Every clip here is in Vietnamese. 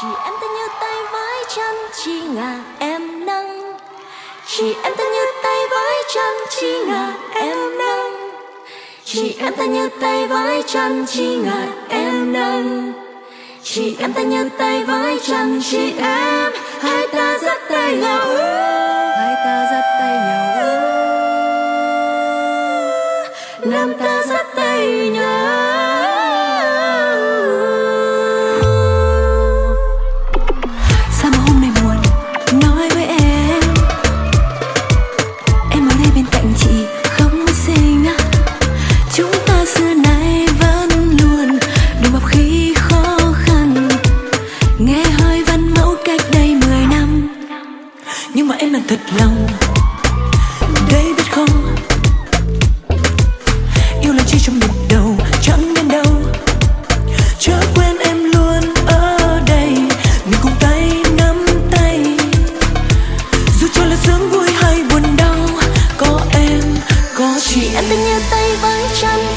Chỉ em thân như tay với chân chỉ ngả em nâng. Chỉ em thân như tay với chân chỉ ngả em nâng. Chỉ em thân như tay với chân chỉ ngả em nâng. Chỉ em thân như tay với chân chỉ em. Hai ta dắt tay nhau. Hai ta dắt tay nhau. Nam ta dắt tay nhau.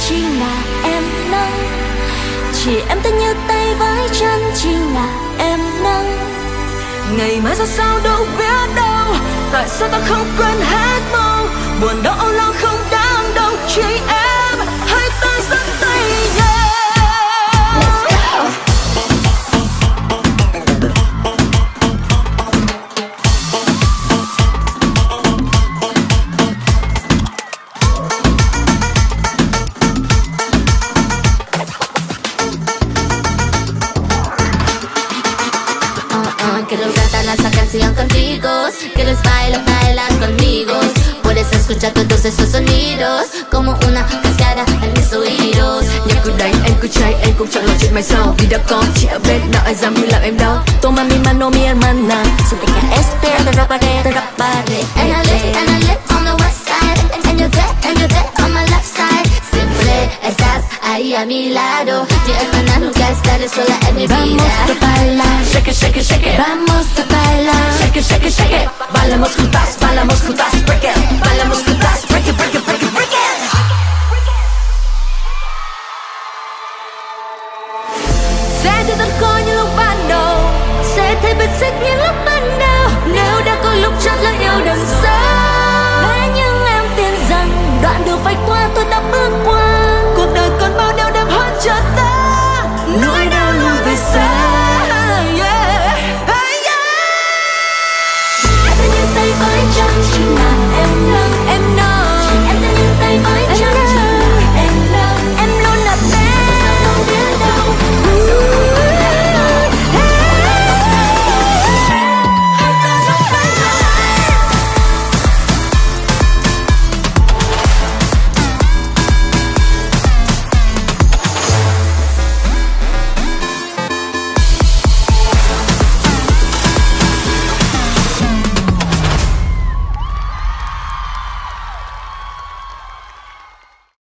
Chỉ là em nâng. Chỉ em thân như tay với chân chỉ là em nâng. Ngày mai ra sao đâu biết đâu, Tại sao ta không quên hết mong. Buồn đau, âu lo, không contigo Quieres bailar, bailar conmigo. Puedes escuchar todos esos sonidos Como una cascada en mis oídos. Nhạc cứ đánh anh cứ cháy anh cũng chẳng lo chuyện mai sau Vì đã có chị ở bên nào ai dám làm em đau Toma mi mano mi hermana. So te este, te raparé, te raparé And I live, and I live on the west side. And, and you're there, and you're there on my left side. Siempre estás ahí a mi lado. Mi hermana nunca estaré sola Vamos a bailar Shake it, shake it, shake it. Vamos a bailar Shake it, shake it, shake it. Bailamos juntas, bailamos juntas. Break it, bailamos juntas. Break it, break it, break it, break it. Sẽ thấy rất khó như lúc ban đầu Sẽ thấy bết xích như lúc ban đầu